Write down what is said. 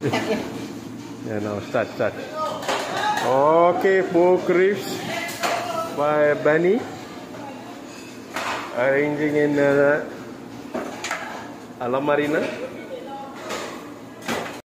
Yeah, now start, start. Okay, pork ribs by Benny. Arranging in uh, Alamarina. Marina.